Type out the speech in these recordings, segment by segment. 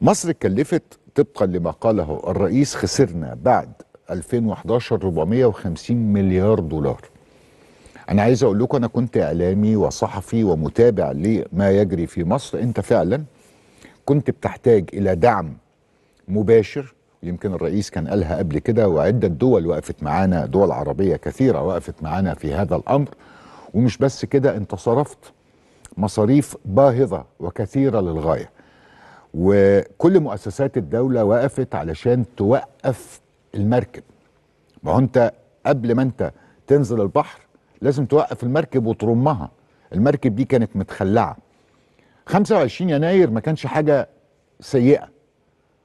مصر اتكلفت طبقا لما قاله الرئيس خسرنا بعد 2011 450 مليار دولار. أنا عايز أقول لكم أنا كنت إعلامي وصحفي ومتابع لما يجري في مصر. أنت فعلا كنت بتحتاج إلى دعم مباشر. يمكن الرئيس كان قالها قبل كده وعدة دول وقفت معانا دول عربية كثيرة وقفت معانا في هذا الأمر. ومش بس كده أنت صرفت مصاريف باهظة وكثيرة للغاية. وكل مؤسسات الدولة وقفت علشان توقف المركب. ما هو انت قبل ما انت تنزل البحر لازم توقف المركب وترمها. المركب دي كانت متخلعة. 25 يناير ما كانش حاجة سيئة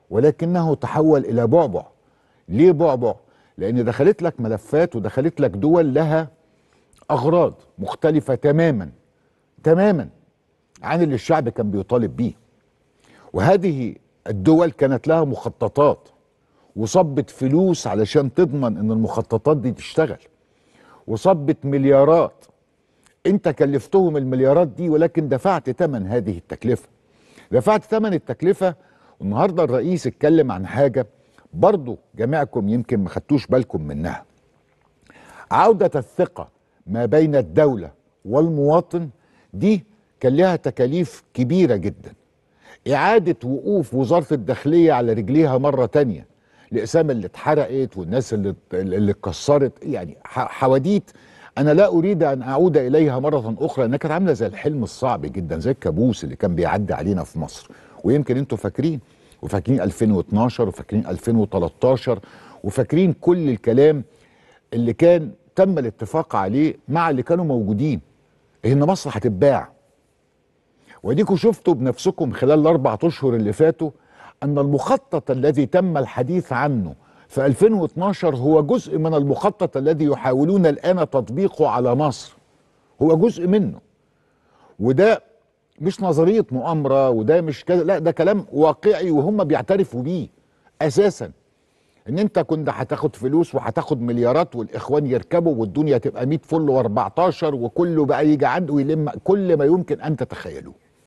ولكنه تحول إلى بعبع. ليه بعبع؟ لأن دخلت لك ملفات ودخلت لك دول لها أغراض مختلفة تماما تماما عن اللي الشعب كان بيطالب بيه. وهذه الدول كانت لها مخططات وصبت فلوس علشان تضمن إن المخططات دي تشتغل وصبت مليارات. أنت كلفتهم المليارات دي ولكن دفعت ثمن هذه التكلفة. دفعت ثمن التكلفة. والنهاردة الرئيس اتكلم عن حاجة برضو جميعكم يمكن ما خدتوش بالكم منها. عودة الثقة ما بين الدولة والمواطن دي كان لها تكاليف كبيرة جدا. إعادة وقوف وزارة الداخلية على رجليها مرة تانية الأقسام اللي اتحرقت والناس اللي اللي اتكسرت. يعني حواديت أنا لا أريد أن أعود إليها مرة أخرى لأنها كانت عاملة زي الحلم الصعب جدا زي الكابوس اللي كان بيعدي علينا في مصر. ويمكن أنتوا فاكرين وفاكرين 2012 وفاكرين 2013 وفاكرين كل الكلام اللي كان تم الاتفاق عليه مع اللي كانوا موجودين. إن مصر هتتباع. وديكوا شفتوا بنفسكم خلال الاربع أشهر اللي فاتوا أن المخطط الذي تم الحديث عنه في 2012 هو جزء من المخطط الذي يحاولون الآن تطبيقه على مصر. هو جزء منه. وده مش نظرية مؤامرة وده مش كده لا ده كلام واقعي وهم بيعترفوا بيه أساسا. إن أنت كنت هتاخد فلوس وهتاخد مليارات والإخوان يركبوا والدنيا تبقى 100 فل و14 وكله بقى يجي عنده ويلم كل ما يمكن أن تتخيلوه.